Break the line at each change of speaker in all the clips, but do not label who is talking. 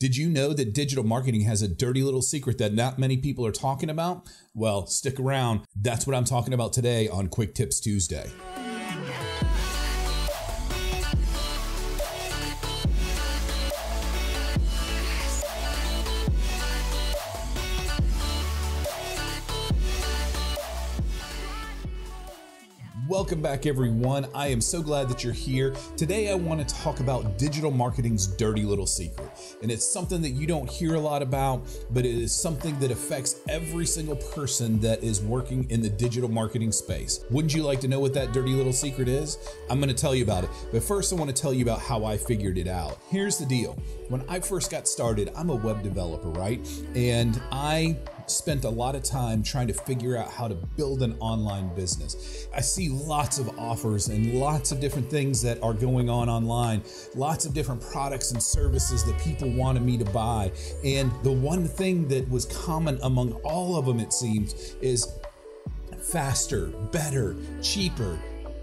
Did you know that digital marketing has a dirty little secret that not many people are talking about? Well, stick around. That's what I'm talking about today on Quick Tips Tuesday. Welcome back, everyone. I am so glad that you're here. Today, I want to talk about digital marketing's dirty little secret. And it's something that you don't hear a lot about, but it is something that affects every single person that is working in the digital marketing space. Wouldn't you like to know what that dirty little secret is? I'm going to tell you about it. But first, I want to tell you about how I figured it out. Here's the deal when I first got started, I'm a web developer, right? And I spent a lot of time trying to figure out how to build an online business. I see lots of offers and lots of different things that are going on online, lots of different products and services that people wanted me to buy. And the one thing that was common among all of them, it seems, is faster, better, cheaper,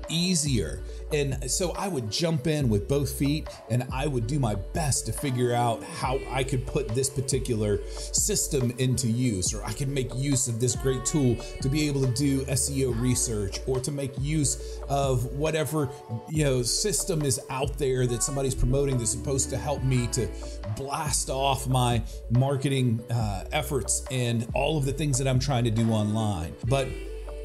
easier. And so I would jump in with both feet and I would do my best to figure out how I could put this particular system into use, or I could make use of this great tool to be able to do SEO research or to make use of whatever you know system is out there that somebody's promoting that's supposed to help me to blast off my marketing uh, efforts and all of the things that I'm trying to do online. But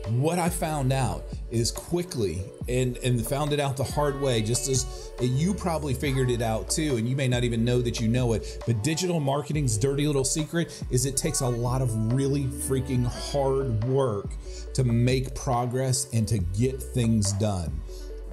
what I found out is quickly and and found it out the hard way just as you probably figured it out too and you may not even know that you know it but digital marketing's dirty little secret is it takes a lot of really freaking hard work to make progress and to get things done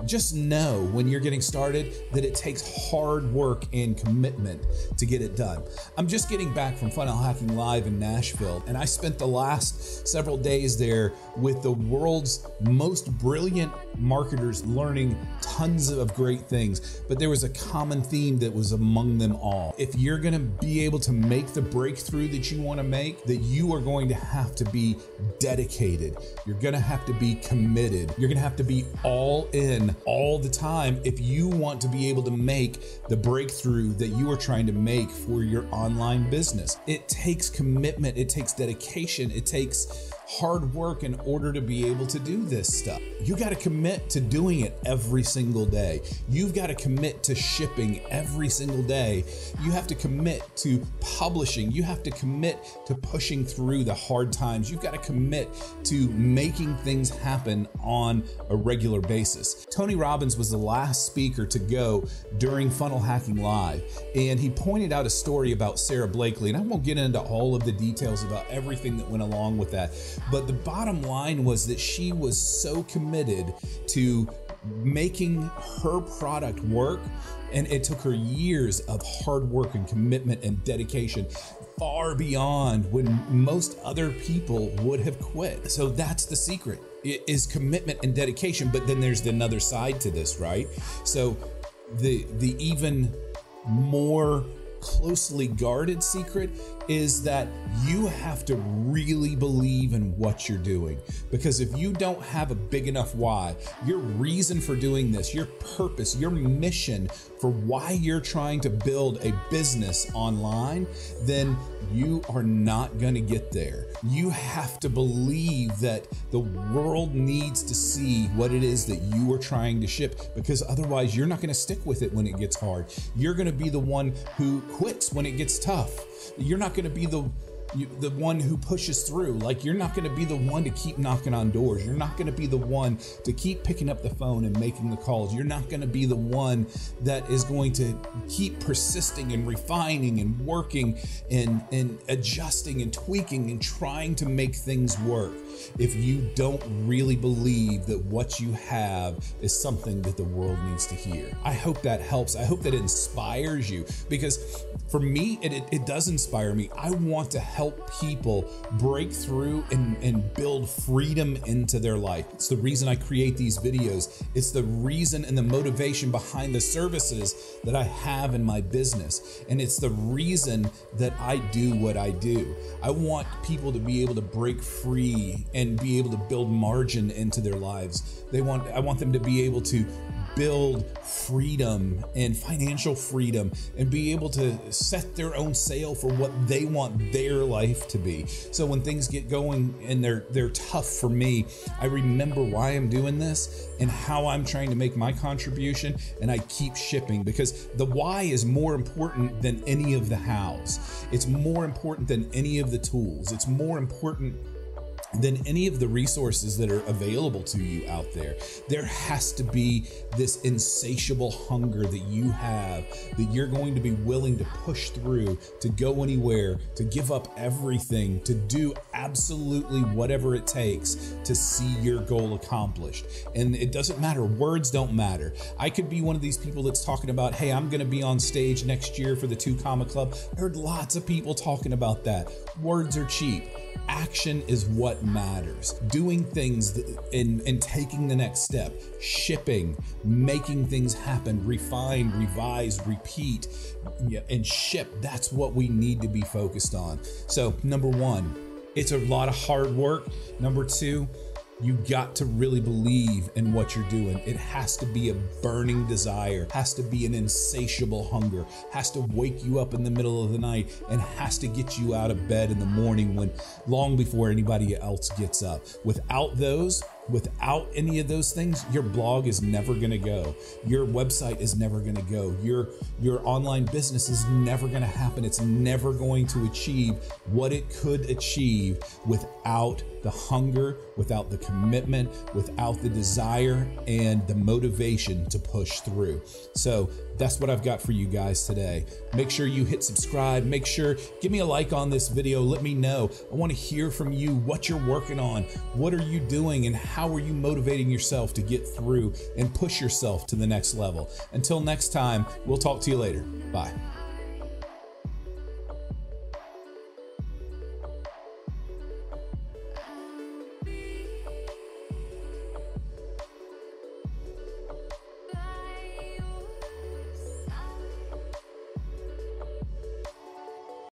just know when you're getting started that it takes hard work and commitment to get it done. I'm just getting back from Funnel Hacking Live in Nashville, and I spent the last several days there with the world's most brilliant marketers learning tons of great things. But there was a common theme that was among them all. If you're going to be able to make the breakthrough that you want to make, that you are going to have to be dedicated. You're going to have to be committed. You're going to have to be all in all the time if you want to be able to make the breakthrough that you are trying to make for your online business. It takes commitment, it takes dedication, it takes hard work in order to be able to do this stuff. You got to commit to doing it every single day. You've got to commit to shipping every single day. You have to commit to publishing. You have to commit to pushing through the hard times. You've got to commit to making things happen on a regular basis. Tony Robbins was the last speaker to go during Funnel Hacking Live, and he pointed out a story about Sara Blakely. And I won't get into all of the details about everything that went along with that, but the bottom line was that she was so committed to making her product work. And it took her years of hard work and commitment and dedication far beyond when most other people would have quit. So that's the secret is commitment and dedication. But then there's another side to this, right? So the the even more closely guarded secret is that you have to really believe in what you're doing. Because if you don't have a big enough why, your reason for doing this, your purpose, your mission for why you're trying to build a business online, then you are not going to get there. You have to believe that the world needs to see what it is that you are trying to ship because otherwise you're not going to stick with it when it gets hard. You're going to be the one who quits when it gets tough. You're not going to be the you, the one who pushes through. Like you're not going to be the one to keep knocking on doors. You're not going to be the one to keep picking up the phone and making the calls. You're not going to be the one that is going to keep persisting and refining and working and and adjusting and tweaking and trying to make things work if you don't really believe that what you have is something that the world needs to hear. I hope that helps. I hope that inspires you because for me, it, it, it does inspire me. I want to help people break through and, and build freedom into their life. It's the reason I create these videos. It's the reason and the motivation behind the services that I have in my business. And it's the reason that I do what I do. I want people to be able to break free and be able to build margin into their lives. They want I want them to be able to build freedom and financial freedom and be able to set their own sail for what they want their life to be. So when things get going and they're they're tough for me, I remember why I'm doing this and how I'm trying to make my contribution and I keep shipping because the why is more important than any of the hows. It's more important than any of the tools. It's more important than any of the resources that are available to you out there. There has to be this insatiable hunger that you have that you're going to be willing to push through, to go anywhere, to give up everything, to do absolutely whatever it takes to see your goal accomplished. And it doesn't matter, words don't matter. I could be one of these people that's talking about, hey, I'm going to be on stage next year for the Two Comma Club. I heard lots of people talking about that. Words are cheap action is what matters. Doing things and, and taking the next step, shipping, making things happen, refine, revise, repeat, and ship. That's what we need to be focused on. So, number one, it's a lot of hard work. Number two, you got to really believe in what you're doing. It has to be a burning desire, has to be an insatiable hunger, has to wake you up in the middle of the night, and has to get you out of bed in the morning when long before anybody else gets up. Without those, Without any of those things, your blog is never going to go. Your website is never going to go. Your your online business is never going to happen. It's never going to achieve what it could achieve without the hunger, without the commitment, without the desire and the motivation to push through. So that's what I've got for you guys today. Make sure you hit subscribe. Make sure, give me a like on this video. Let me know. I want to hear from you what you're working on. What are you doing and how are you motivating yourself to get through and push yourself to the next level? Until next time, we'll talk to you later. Bye.